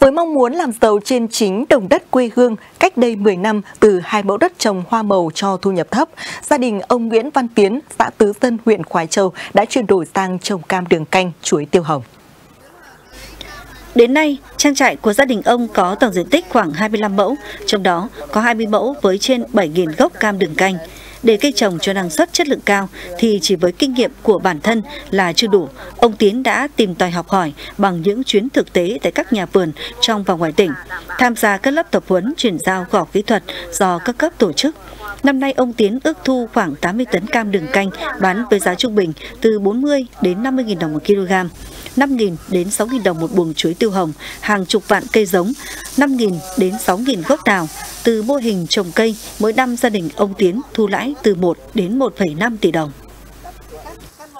Với mong muốn làm giàu trên chính đồng đất quê hương, cách đây 10 năm từ hai mẫu đất trồng hoa màu cho thu nhập thấp, gia đình ông Nguyễn Văn Tiến, xã Tứ Dân, huyện Khoái Châu đã chuyển đổi sang trồng cam đường canh, chuối tiêu hồng. Đến nay, trang trại của gia đình ông có tổng diện tích khoảng 25 mẫu, trong đó có 20 mẫu với trên 7.000 gốc cam đường canh. Để cây trồng cho năng suất chất lượng cao thì chỉ với kinh nghiệm của bản thân là chưa đủ. Ông Tiến đã tìm tòi học hỏi bằng những chuyến thực tế tại các nhà vườn trong và ngoài tỉnh, tham gia các lớp tập huấn chuyển giao khoa học kỹ thuật do các cấp tổ chức. Năm nay ông Tiến ước thu khoảng 80 tấn cam đường canh bán với giá trung bình từ 40 đến 50 000 đồng một kg. 5.000 đến 6.000 đồng một buồng chuối tiêu hồng, hàng chục vạn cây giống, 5.000 đến 6.000 gốc đào, từ mô hình trồng cây, mỗi năm gia đình ông Tiến thu lãi từ 1 đến 1,5 tỷ đồng.